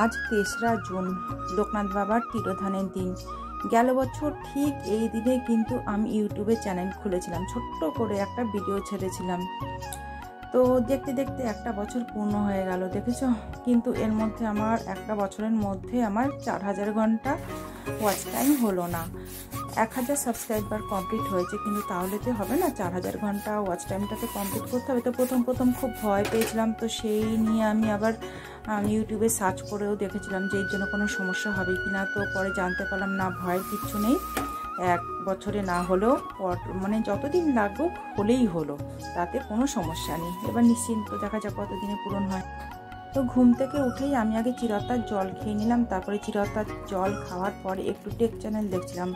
আজ তেসরা জুন, লোকনাথ বাবার তিরোধানের দিন। গেল বছর ঠিক এই দিনে কিন্তু আমি ইউটিউবে চ্যানেল খুলেছিলাম, ছোট্ট করে একটা ভিডিও ছেড়েছিলাম। তো দেখতে দেখতে একটা বছর পূর্ণ হয়ে গেল, দেখেছ? কিন্তু এর মধ্যে আমার, একটা বছরের মধ্যে আমার চার হাজার ঘণ্টা ওয়াচ টাইম হলো না। এক হাজার সাবস্ক্রাইবার কমপ্লিট হয়েছে, কিন্তু তাহলে তো হবে না, চার হাজার ঘণ্টা ওয়াচ টাইমটাকে কমপ্লিট করতে হবে। তো প্রথম প্রথম খুব ভয় পেয়েছিলাম, তো সেই নিয়ে আমি আবার ইউটিউবে সার্চ করেও দেখেছিলাম যে এর জন্য কোনো সমস্যা হবে কি না তো পরে জানতে পারলাম না ভয়ের কিচ্ছু নেই। এক বছরে না হলেও মানে যতদিন লাগুক হলেই হলো, তাতে কোনো সমস্যা নেই। এবার নিশ্চিন্ত দেখা যাক কতদিনে পূরণ হয়। তো ঘুম থেকে উঠেই আমি আগে চিরতার জল খেয়ে নিলাম, তারপরে চিরতার জল খাওয়ার পরে একটু টেক চ্যানেল দেখছিলাম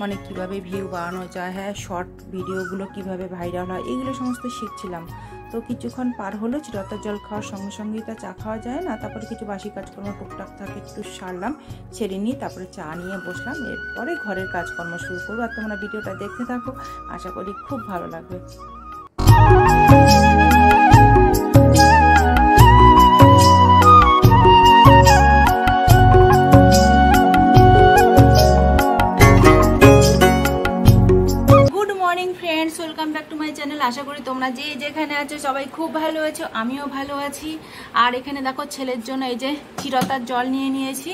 মানে কীভাবে ভিউ বাড়ানো যায় হ্যাঁ শর্ট ভিডিওগুলো কীভাবে ভাইরাল হয় এগুলো সমস্ত শিখছিলাম। তো কিছুক্ষণ পার হলো, চিরতার জল খাওয়ার সঙ্গে সঙ্গেই তা চা খাওয়া যায় না। তারপরে কিছু বাসি কাজকর্ম টুকটাক থাকে, একটু সারলাম, ছেড়ে নিয়ে তারপরে চা নিয়ে বসলাম। এরপরে ঘরের কাজকর্ম শুরু করব। আর তোমরা ভিডিওটা দেখতে থাকো। আশা করি খুব ভালো লাগবে। ব্যাক টু মাই চ্যানেল আশা করি তোমরা যে যেখানে আছো সবাই খুব ভালো আছো, আমিও ভালো আছি। আর এখানে দেখো ছেলের জন্য এই যে চিরতার জল নিয়ে নিয়েছি।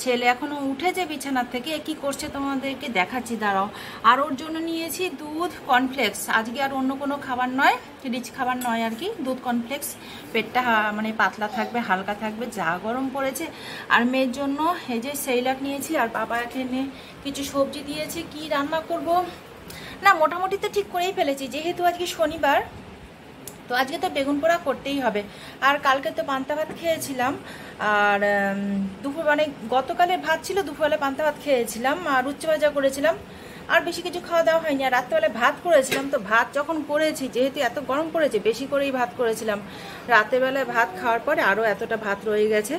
ছেলে এখনও উঠেছে বিছানার থেকে, কি করছে তোমাদেরকে দেখাচ্ছি, দাঁড়াও। আর ওর জন্য নিয়েছি দুধ কর্নফ্লেক্স আজকে আর অন্য কোনো খাবার নয়, রিচ খাবার নয় আর কি, দুধ কর্নফ্লেক্স পেটটা মানে পাতলা থাকবে, হালকা থাকবে, যা গরম পড়েছে। আর মেয়ের জন্য এই যে সেইলাক নিয়েছি, আর বাবা এখানে কিছু সবজি দিয়েছি, কি রান্না করব? না, মোটামুটি তো ঠিক করেই ফেলেছি। যেহেতু আজকে শনিবার, তো আজকে তো বেগুন পোড়া করতেই হবে। আর কালকে তো পান্তা ভাত খেয়েছিলাম। আর দুপুর মানে গতকালের ভাত ছিল দুপুরবেলা পান্তা ভাত খেয়েছিলাম। আর উচ্চ ভাজা করেছিলাম। আর বেশি কিছু খাওয়া দাওয়া হয়নি। আর রাত্রেবেলায় ভাত করেছিলাম, তো ভাত যখন করেছি, যেহেতু এত গরম পড়েছে বেশি করেই ভাত করেছিলাম। রাতেরবেলায় ভাত খাওয়ার পরে আরও এতটা ভাত রয়ে গেছে।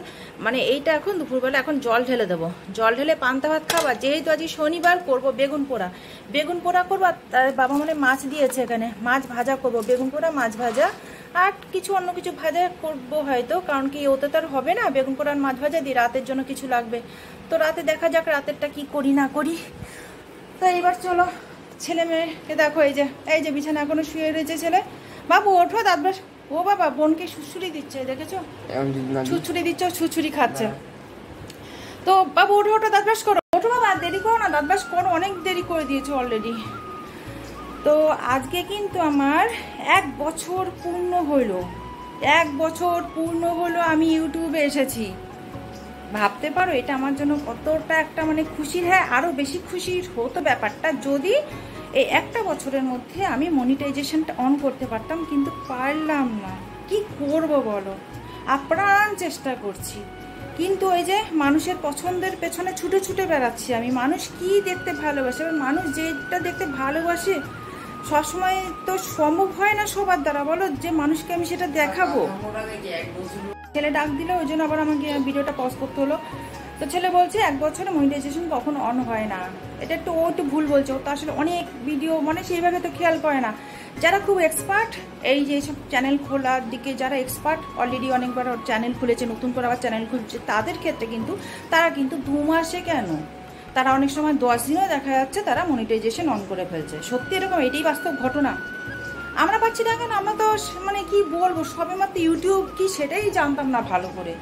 মানে এইটা এখন দুপুরবেলা এখন জল ঢেলে দেবো। জল ঢেলে পান্তা ভাত খাওয়া যেহেতু আজকে শনিবার করব বেগুন পোড়া। বেগুন পোড়া করব তার বাবা মানে মাছ দিয়েছে এখানে। মাছ ভাজা করব, বেগুন পোড়া, মাছ ভাজা। আর কিছু অন্য কিছু ভাজা করব হয়তো, কারণ কি ওতে তো আর হবে না। বেগুন পোড়ার মাছ ভাজা দিয়ে রাতের জন্য কিছু লাগবে। তো রাতে দেখা যাক রাতেরটা কি করি, না করি। তো এইবার চলো ছেলে মেয়েকে দেখো এই যে এই যে বিছানা এখনও শুয়ে রয়েছে ছেলে। বাবু ওঠো দাঁত ব্রাশ। ও বাবা বোনকে সুসুরি দিচ্ছে দেখেছ? ছুচুরি দিচ্ছ ছুচুরি খাচ্ছে। তো বাবু ওঠো ওঠো দাঁত ব্রাশ করো। ওঠো বাবা দেরি করো না দাঁত ব্রাশ করো অনেক দেরি করে দিয়েছ অলরেডি তো আজকে কিন্তু আমার এক বছর পূর্ণ হইল এক বছর পূর্ণ হলো আমি ইউটিউবে এসেছি। ভাবতে পারো, এটা আমার জন্য কতটা একটা মানে খুশির হ্যাঁ আরও বেশি খুশির হতো ব্যাপারটা যদি এই একটা বছরের মধ্যে আমি মনিটাইজেশনটা অন করতে পারতাম, কিন্তু পারলাম না। কি করব বলো? আপ্রাণ চেষ্টা করছি। কিন্তু ওই যে মানুষের পছন্দের পেছনে ছুটে ছুটে বেড়াচ্ছি আমি। মানুষ কি দেখতে ভালোবাসে? এবার মানুষ যেটা দেখতে ভালোবাসে, সবসময় তো সম্ভব হয় না সবার দ্বারা। বলো, যে মানুষকে আমি সেটা দেখাবো। ছেলে ডাক দিল, ওই জন্য আবার আমাকে ভিডিওটা পজ করতে হলো। তো ছেলে বলছে, এক বছরে মনিটাইজেশন কখনো অন হয় না। এটা একটু ও একটু ভুল বলছে, ও তো আসলে অনেক ভিডিও মানে সেইভাবে তো খেয়াল করে না। যারা খুব এক্সপার্ট এই যে সব চ্যানেল খোলার দিকে যারা এক্সপার্ট অলরেডি অনেকবার চ্যানেল খুলেছে, নতুন করে আবার চ্যানেল খুলছে, তাদের ক্ষেত্রে কিন্তু, তারা কিন্তু দু মাসে কেন? তারা অনেক সময় দশ দিনও দেখা যাচ্ছে তারা মনিটাইজেশন অন করে ফেলছে। সত্যি এরকম, এটাই বাস্তব ঘটনা। আমরা পাচ্ছি না কেন? আমরা তো মানে কি বলব সবে মাত্র ইউটিউব কি সেটাই জানতাম না ভালো করে।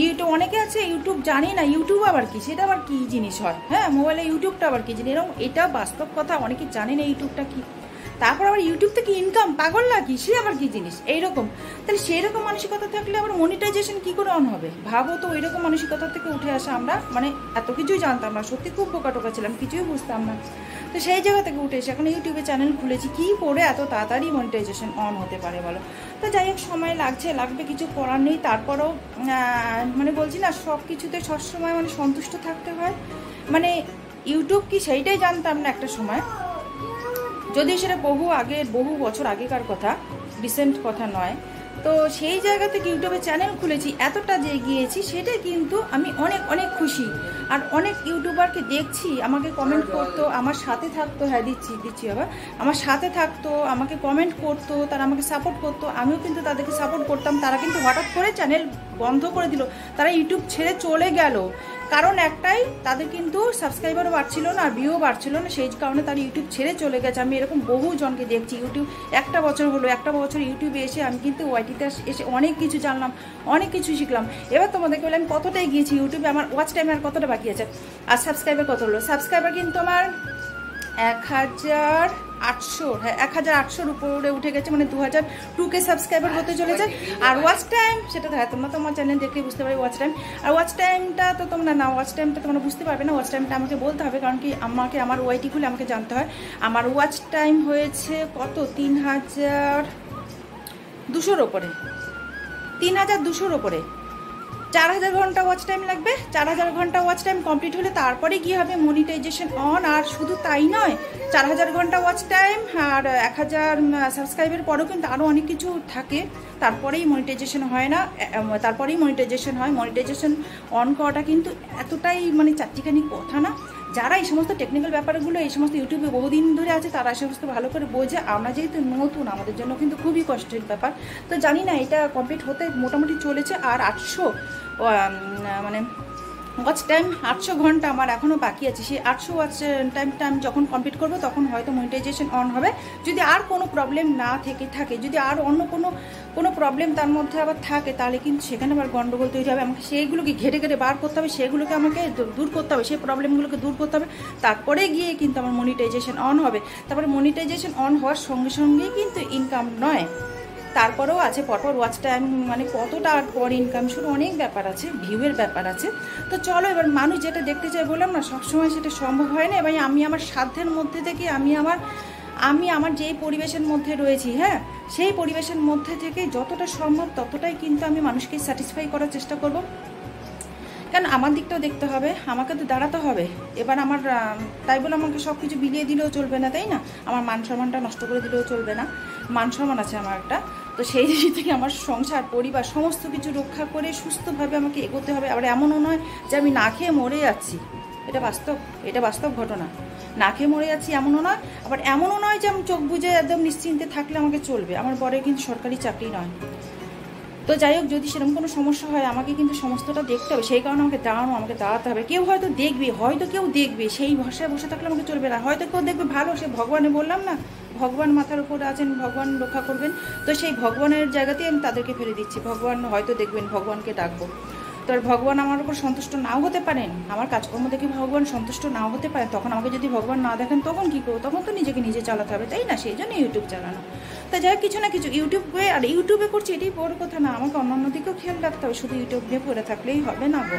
ইউটিউব অনেকে আছে ইউটিউব জানি না, ইউটিউব আবার কি? সেটা আবার কি জিনিস হয়? হ্যাঁ মোবাইলে ইউটিউবটা আবার কি জিনিস? এরকম এটা বাস্তব কথা, অনেকে জানে না ইউটিউবটা কি তারপর আবার ইউটিউব থেকে ইনকাম পাগল কি সে আবার কি জিনিস? এইরকম। তাহলে সেই রকম মানসিকতা থাকলে আবার মনিটাইজেশন কি করে অন হবে? ভাবো তো ওই রকম মানসিকতা থেকে উঠে আসা আমরা মানে এত কিছুই জানতাম না, সত্যি খুব বোকা টোকা ছিলাম, কিছুই বুঝতাম না। তো সেই জায়গা থেকে উঠে এসে এখন ইউটিউবে চ্যানেল খুলেছি, কী করে এত তাড়াতাড়ি মনিটাইজেশন অন হতে পারে বলো? তো যাই হোক, সময় লাগছে, লাগবে, কিছু করার নেই, তারপরেও মানে বলছি না সব কিছুতে সবসময় মানে সন্তুষ্ট থাকতে হয়। মানে ইউটিউব কি সেইটাই জানতাম না একটা সময়। যদি সেটা বহু আগের বহু বছর আগেকার কথা রিসেন্ট কথা নয়, তো সেই জায়গা থেকে ইউটিউবে চ্যানেল খুলেছি, এতটা যে গিয়েছি সেটা কিন্তু আমি অনেক অনেক খুশি। আর অনেক ইউটিউবারকে দেখছি, আমাকে কমেন্ট করতো, আমার সাথে থাকতো হ্যাঁ দিচ্ছি দিচ্ছি আবার আমার সাথে থাকতো, আমাকে কমেন্ট করতো, তারা আমাকে সাপোর্ট করতো, আমিও কিন্তু তাদেরকে সাপোর্ট করতাম, তারা কিন্তু হঠাৎ করে চ্যানেল বন্ধ করে দিল, তারা ইউটিউব ছেড়ে চলে গেল। কারণ একটাই, তাদের কিন্তু সাবস্ক্রাইবারও বাড়ছিল না, আর ভিউও বাড়ছিল না, সেই কারণে তারা ইউটিউব ছেড়ে চলে গেছে। আমি এরকম বহু জনকে দেখছি ইউটিউব একটা বছর হলো, একটা বছর ইউটিউবে এসে আমি কিন্তু ওয়াইটিতে এসে অনেক কিছু জানলাম, অনেক কিছু শিখলাম। এবার তোমাদেরকে বলে, আমি কতটাই গিয়েছি ইউটিউবে আমার ওয়াচ টাইম আর কতটা বাকি আছে? আর সাবস্ক্রাইবার কত হলো? সাবস্ক্রাইবার কিন্তু আমার এক হাজার আটশো হ্যাঁ এক হাজার আটশোর উপরে উঠে গেছে মানে দু হাজার টু কে সাবস্ক্রাইবার হতে চলেছে। আর ওয়াচ টাইম সেটা হ্যাঁ তোমরা তোমার চ্যানেল দেখলে বুঝতে পারি ওয়াচ টাইম আর ওয়াচ টাইমটা তো তোমরা না ওয়াচ টাইমটা তোমরা বুঝতে পারবে না ওয়াচ টাইমটা আমাকে বলতে হবে, কারণ কি আমাকে, আমার ওয়াইটি খুলে আমাকে জানতে হয়। আমার ওয়াচ টাইম হয়েছে কত? তিন হাজার দুশোর ওপরে তিন হাজার দুশোর ওপরে চার হাজার ঘণ্টা ওয়াচ টাইম লাগবে। চার হাজার ঘণ্টা ওয়াচ টাইম কমপ্লিট হলে তারপরে কি হবে মনিটাইজেশন অন আর শুধু তাই নয়, চার হাজার ঘণ্টা ওয়াচ টাইম আর এক হাজার সাবস্ক্রাইবের পরেও কিন্তু আরও অনেক কিছু থাকে। তারপরেই মনিটাইজেশন হয় না। তারপরেই মনিটাইজেশন হয়। মনিটাইজেশন অন করাটা কিন্তু এতটাই মানে চারটিখানি কথা না। যারা এই সমস্ত টেকনিক্যাল ব্যাপারগুলো, এই সমস্ত ইউটিউবে বহুদিন ধরে আছে, তারা সমস্ত ভালো করে বোঝে। আমরা যেহেতু নতুন, আমাদের জন্য কিন্তু খুবই কষ্টের ব্যাপার। তো জানি না, এটা কমপ্লিট হতে মোটামুটি চলেছে। আর আটশো মানে ওয়াচ টাইম আটশো ঘণ্টা আমার এখনও বাকি আছে। সেই আটশো ওয়াচ টাইমটা আমি যখন কমপ্লিট করব, তখন হয়তো মনিটাইজেশন অন হবে। যদি আর কোনো প্রবলেম না থেকে থাকে, যদি আর অন্য কোনো কোনো প্রবলেম তার মধ্যে আবার থাকে, তাহলে কিন্তু সেখানে আবার গণ্ডগোল তৈরি হবে। আমাকে সেইগুলোকে ঘেটে ঘেটে বার করতে হবে, সেগুলোকে আমাকে দূর করতে হবে, সেই প্রবলেমগুলোকে দূর করতে হবে। তারপরে গিয়ে কিন্তু আমার মনিটাইজেশন অন হবে। তারপরে মনিটাইজেশন অন হওয়ার সঙ্গে সঙ্গেই কিন্তু ইনকাম নয়। তারপরেও আছে পরপর ওয়াচ টাইম মানে কতটা পর ইনকাম শুরু অনেক ব্যাপার আছে ভিউয়ের ব্যাপার আছে। তো চলো এবার মানুষ যেটা দেখতে চাই বললাম না, সবসময় সেটা সম্ভব হয় না, এবং আমি আমার সাধ্যের মধ্যে থেকে আমি আমার আমি আমার যেই পরিবেশের মধ্যে রয়েছি হ্যাঁ সেই পরিবেশের মধ্যে থেকে যতটা সম্ভব ততটাই কিন্তু আমি মানুষকে স্যাটিসফাই করার চেষ্টা করব। কেন আমার দিকটাও দেখতে হবে? আমাকে তো দাঁড়াতে হবে। এবার আমার তাই বলে আমাকে সব কিছু বিলিয়ে দিলেও চলবে না, তাই না? আমার মান সম্মানটা নষ্ট করে দিলেও চলবে না। মান সম্মান আছে আমার একটা। তো সেই দিক থেকে আমার সংসার, পরিবার, সমস্ত কিছু রক্ষা করে সুস্থভাবে আমাকে এগোতে হবে। আবার এমনও নয় যে আমি না খেয়ে মরে যাচ্ছি। এটা বাস্তব এটা বাস্তব ঘটনা। না খেয়ে মরে যাচ্ছি এমনও নয়। আবার এমনও নয় যে আমি চোখ বুঝে একদম নিশ্চিন্তে থাকলে আমাকে চলবে। আমার পরে কিন্তু সরকারি চাকরি নয়। তো যাই হোক, যদি সেরকম কোনো সমস্যা হয়, আমাকে কিন্তু সমস্তটা দেখতে হবে। সেই কারণে আমাকে দাঁড়ানো, আমাকে দাঁড়াতে হবে। কেউ হয়তো দেখবে, হয়তো কেউ দেখবে, সেই ভাষায় বসে থাকলে আমাকে চলবে না। হয়তো কেউ দেখবে, ভালো, সে ভগবানে বললাম না, ভগবান মাথার উপর আছেন, ভগবান রক্ষা করবেন। তো সেই ভগবানের জায়গাতেই আমি তাদেরকে ফেলে দিচ্ছি। ভগবান হয়তো দেখবেন, ভগবানকে ডাকবো। তো আর ভগবান আমার উপর সন্তুষ্ট নাও হতে পারেন। আমার কাজকর্ম দেখে ভগবান সন্তুষ্ট নাও হতে পারেন। তখন আমাকে যদি ভগবান না দেখেন, তখন কী করব? তখন তো নিজেকে নিজে চালাতে হবে, তাই না? সেই জন্য ইউটিউব চালানো। তা যাই কিছু না কিছু ইউটিউবে আর ইউটিউবে করছি, এটাই বড় কথা না। আমাকে অন্যান্য দিকেও খেয়াল রাখতে হবে, শুধু ইউটিউব দিয়ে পড়ে থাকলেই হবে না গো।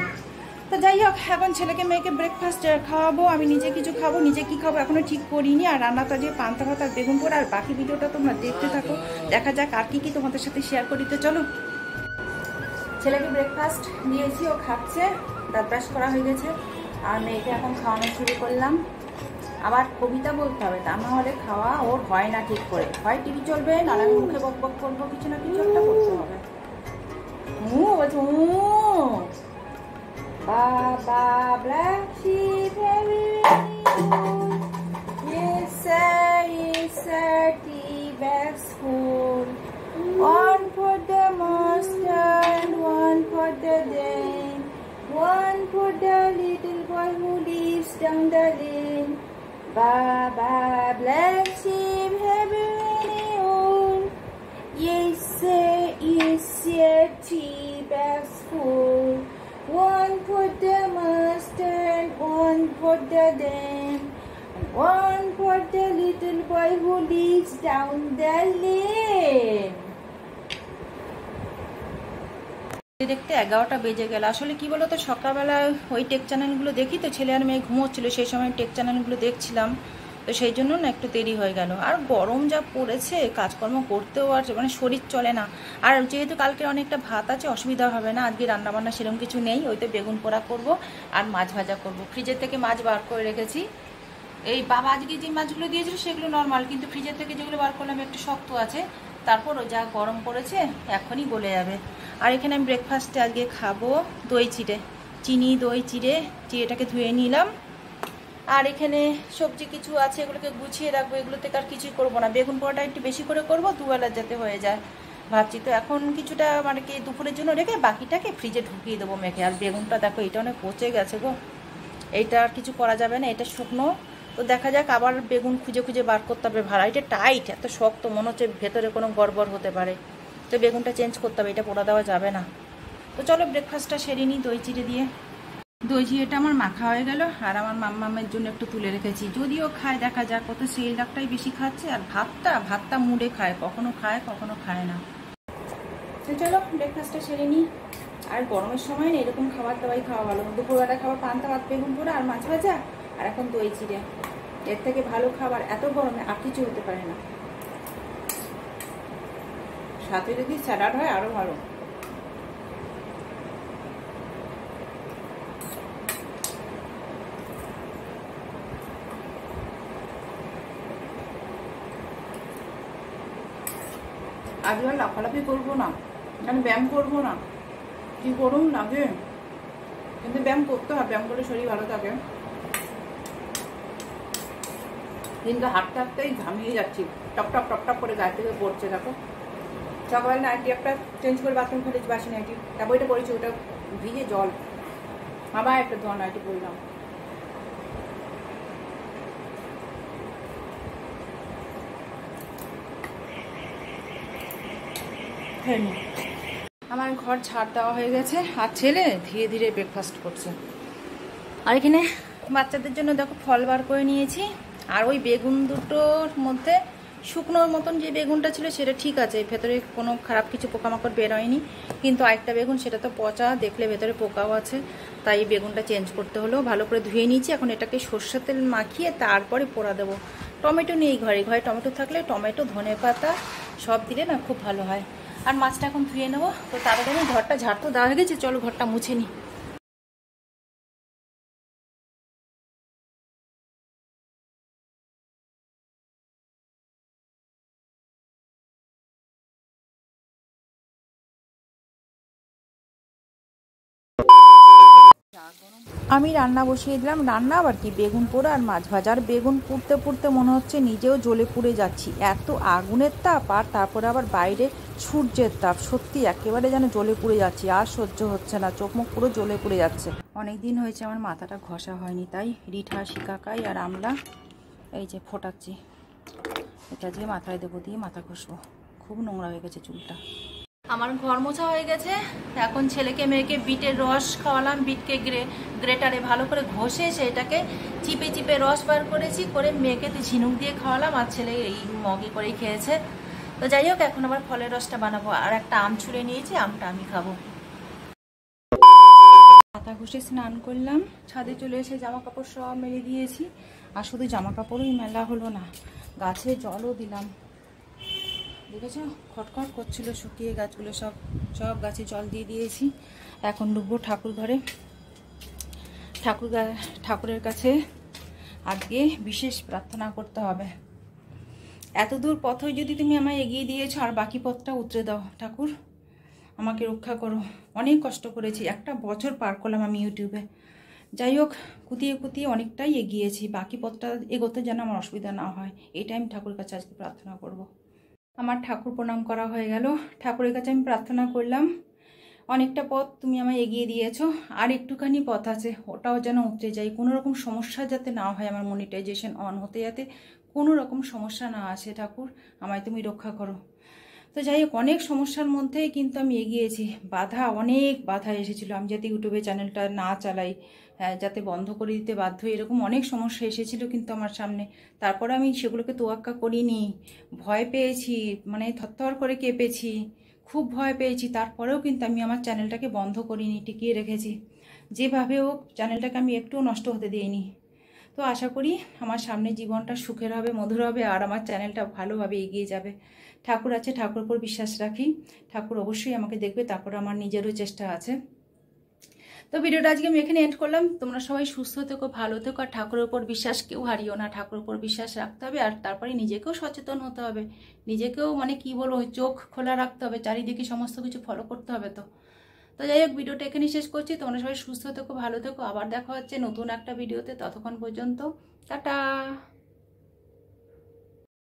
তা যাই হোক, এখন ছেলেকে, মেয়েকে ব্রেকফাস্ট খাওয়াবো, আমি নিজে কিছু খাব, নিজে কি খাব এখনও ঠিক করিনি। আর রান্নাটা যে পান্তা, ভাত আর বেগুন পোড়া, আর বাকি ভিডিওটা তোমরা দেখতে থাকো। দেখা যাক আর কি কি তোমাদের সাথে শেয়ার করিতে চলো ছেলেকে ব্রেকফাস্ট দিয়েছি, ও খাচ্ছে, দাঁত ব্রাশ করা হয়ে গেছে, আর মেয়েকে এখন খাওয়ানো শুরু করলাম। আবার কবিতা বলতে হবে, তা না হলে খাওয়া ওর হয় না ঠিক করে। হয় টিভি চলবে, নাহলে আমি মুখে বক বক করব, কিছু না কিছু একটা করতে হবে। বলছে ও বাবা. One for the one for the dame. One for the little boy who lives down the lane. Baba, black sheep, have you own? Yes, sir, yes, sir, tea bags full. One for the master and one for the dame. And one for the little boy who lives down the lane. দেখতে এগারোটা বেজে গেল। আসলে কি বলতো সকালবেলা ওই take চ্যানেলগুলো দেখি তো, ছেলে আর মেয়ে ঘুমোচ্ছিল, সেই সময় টেক চ্যানেলগুলো দেখছিলাম। তো সেই জন্য না একটু দেরি হয়ে গেল। আর গরম যা পড়েছে, কাজকর্ম করতেও আর মানে শরীর চলে না। আর যেহেতু কালকে অনেকটা ভাত আছে, অসুবিধা হবে না, আজকে রান্নাবান্না সেরকম কিছু নেই ওইতে বেগুন পোড়া করব আর মাছ ভাজা করব। ফ্রিজের থেকে মাছ বার করে রেখেছি। এই বাবা আজকে যে মাছগুলো দিয়েছিল, সেগুলো নর্মাল কিন্তু ফ্রিজের থেকে যেগুলো বার করলাম, একটু শক্ত আছে। তারপরও যা গরম পড়েছে, এখনই গলে যাবে। আর এখানে আমি ব্রেকফাস্টে আজকে খাব দই চিড়ে। চিনি, দই চিড়ে, চিড়েটাকে ধুয়ে নিলাম। আর এখানে সবজি কিছু আছে, এগুলোকে গুছিয়ে রাখব। এগুলো থেকে আর কিছুই করব না। বেগুন পোড়াটা একটু বেশি করে করব, দুবেলা যাতে হয়ে যায়। ভাবছি তো এখন কিছুটা মানে কি দুপুরের জন্য রেখে বাকিটাকে ফ্রিজে ঢুকিয়ে দেবো মেখে। আর বেগুনটা দেখো, এটা অনেক পচে গেছে গো। এইটা আর কিছু করা যাবে না, এটা শুকনো। তো দেখা যাক, আবার বেগুন খুঁজে খুঁজে বার করতে হবে। ভাড়া এটা টাইট এত শক্ত, মনে হচ্ছে ভেতরে কোনো গড়বড় হতে পারে। তো বেগুনটা চেঞ্জ করতে হবে, এটা পোড়া দেওয়া যাবে না। তো চলো ব্রেকফাস্টটা সেরে নিই দই চিড়ে দিয়ে। দই চিড়েটা আমার মাখা হয়ে গেল, আর আমার মাম্মামের জন্য একটু তুলে রেখেছি। যদিও খায়, দেখা যাক কত সেই লাখটাই বেশি খাচ্ছে, আর ভাতটা ভাতটা মুড়ে খায়, কখনো খায় কখনো খায় না। তো চলো ব্রেকফাস্টটা সেরে নিই। আর গরমের সময় না, এরকম খাবার দাবাই খাওয়া ভালো দুপুরবেলা খাবার পান্তা ভাত, বেগুন পোড়া, আর মাছ ভাজা, আর এখন দই চিড়ে। এর থেকে ভালো খাবার এত গরমে আর কিছু হতে পারে না। সাথে যদি স্যালাড হয়, আরও ভালো। আজ আর লাফালাফি করব না আমি ব্যায়াম করব না? কি করুন লাগে? কিন্তু ব্যায়াম করতে হবে, ব্যায়াম করলে শরীর ভালো থাকে। কিন্তু হাঁটতে হাঁটতেই ঘামিয়ে যাচ্ছি। টপ টপ টপ টপ করে গায়ে থেকে পড়ছে, দেখো। সকালে নাইটি একটা চেঞ্জ করে বাথরুম ফেলেছি বাসি নাইটি তারপর এটা পড়েছি, ওটা ভিজে জল। আবার একটা ধোয়া নাইটি পড়লাম। আমার ঘর ছাড় দেওয়া হয়ে গেছে, আর ছেলে ধীরে ধীরে ব্রেকফাস্ট করছে। আর এখানে বাচ্চাদের জন্য, দেখো, ফল বার করে নিয়েছি। আর ওই বেগুন দুটোর মধ্যে শুকনোর মতন যে বেগুনটা ছিল সেটা ঠিক আছে ভেতরে কোনো খারাপ কিছু পোকামাকড় বেরোয়নি। কিন্তু আরেকটা বেগুন, সেটা তো পচা, দেখলে ভেতরে পোকাও আছে, তাই বেগুনটা চেঞ্জ করতে হলো ভালো করে ধুয়ে নিয়েছি। এখন এটাকে সর্ষের তেল মাখিয়ে তারপরে পোড়া দেবো। টমেটো নেই ঘরে ঘরে টমেটো থাকলে টমেটো, ধনে পাতা সব দিলে না খুব ভালো হয়। আর মাছটা এখন ধুয়ে নেব। তো তাড়াতাড়ি ঘরটা ঝাড় তো দেওয়া হয়ে গেছে, চলো ঘরটা মুছে নিই। আমি রান্না বসিয়ে দিলাম। রান্না আবার কি? বেগুন পোড়া আর মাছ ভাজা। আর বেগুন পুড়তে পুড়তে মনে হচ্ছে নিজেও জ্বলে পুড়ে যাচ্ছি। এত আগুনের তাপ আর তারপরে আবার বাইরে সূর্যের তাপ। সত্যি, একেবারে যেন জ্বলে পুড়ে যাচ্ছি। আর সহ্য হচ্ছে না। চোখ মুখ পুরো জ্বলে পুড়ে যাচ্ছে। অনেক দিন হয়েছে আমার মাথাটা ঘষা হয়নি, তাই রিঠা শিকাকাই আর আমলা এই যে ফোটাচ্ছি। এটা দিয়ে মাথায় দেবো দিয়ে মাথা ঘষবো। খুব নোংরা হয়ে গেছে চুলটা। আমার ঘর মোছা হয়ে গেছে। এখন ছেলেকে, মেয়েকে বিটের রস খাওয়ালাম, বিটকে গ্রে গ্রেটারে ভালো করে ঘষে সেটাকে চিপে চিপে রস বার করেছি, করে মেয়েকে তো ঝিনুক দিয়ে খাওয়ালাম, আর ছেলে এই মগে করেই খেয়েছে। তো যাই হোক, এখন আবার ফলের রসটা বানাবো। আর একটা আম ছুঁড়ে নিয়েছি, আমটা আমি খাব। পাতা ঘষে স্নান করলাম, ছাদে চলে এসে জামা কাপড় সব মেলে দিয়েছি। আর শুধু জামা কাপড়ই মেলা হলো না, গাছে জলও দিলাম। দেখেছ? খটখট করছিল, শুকিয়ে গাছগুলো সব সব গাছে জল দিয়ে দিয়েছি। এখন ডুববো ঠাকুর ঘরে। ঠাকুর ঠাকুরের কাছে আজকে বিশেষ প্রার্থনা করতে হবে। এত দূর পথই যদি তুমি আমায় এগিয়ে দিয়েছ, আর বাকি পথটা উতরে দাও, ঠাকুর। আমাকে রক্ষা করো। অনেক কষ্ট করেছি। একটা বছর পার করলাম আমি ইউটিউবে। যাই হোক, কুতিয়ে কুতিয়ে অনেকটাই এগিয়েছি। বাকি পথটা এগোতে যেন আমার অসুবিধা না হয়। এটাই আমি ঠাকুর কাছে আজকে প্রার্থনা করব। আমার ঠাকুর প্রণাম করা হয়ে গেল। ঠাকুরের কাছে আমি প্রার্থনা করলাম, অনেকটা পথ তুমি আমায় এগিয়ে দিয়েছ, আর একটুখানি পথ আছে, ওটাও যেন উতরে যায়। কোনো রকম সমস্যা যাতে না হয় আমার মনিটাইজেশন অন হতে যাতে কোনো রকম সমস্যা না আসে ঠাকুর, আমায় তুমি রক্ষা করো। তো যাই হোক, অনেক সমস্যার মধ্যেই কিন্তু আমি এগিয়েছি। বাধা, অনেক বাধা এসেছিল। আমি যাতে ইউটিউবে চ্যানেলটা না চালাই যাতে বন্ধ করে দিতে বাধ্য এরকম অনেক সমস্যা এসেছিল কিন্তু আমার সামনে। তারপরে আমি সেগুলোকে তোয়াক্কা করিনি। ভয় পেয়েছি মানে থরথর করে কেঁপেছি, খুব ভয় পেয়েছি। তারপরেও কিন্তু আমি আমার চ্যানেলটাকে বন্ধ করিনি, টিকিয়ে রেখেছি। যেভাবে হোক, চ্যানেলটাকে আমি একটুও নষ্ট হতে দিইনি। তো আশা করি আমার সামনে জীবনটা সুখের হবে, মধুর হবে, আর আমার চ্যানেলটা ভালোভাবে এগিয়ে যাবে। ঠাকুর আছে, ঠাকুর উপর বিশ্বাস রাখি। ঠাকুর অবশ্যই আমাকে দেখবে, তারপর আমার নিজেরও চেষ্টা আছে। তো ভিডিওটা আজকে আমি এখানে এন্ড করলাম। তোমরা সবাই সুস্থ থেকো, ভালো থেকো, আর ঠাকুরের উপর বিশ্বাস কেউ হারিও না। ঠাকুরের উপর বিশ্বাস রাখতে হবে, আর তারপরে নিজেকেও সচেতন হতে হবে। নিজেকেও মানে কি বলব চোখ খোলা রাখতে হবে, চারিদিকে সমস্ত কিছু ফলো করতে হবে তো। তো যাই হোক, ভিডিওটা এখানে শেষ করছি। তোমরা সবাই সুস্থ থেকো, ভালো থেকো। আবার দেখা হচ্ছে নতুন একটা ভিডিওতে। ততক্ষণ পর্যন্ত, টাটা!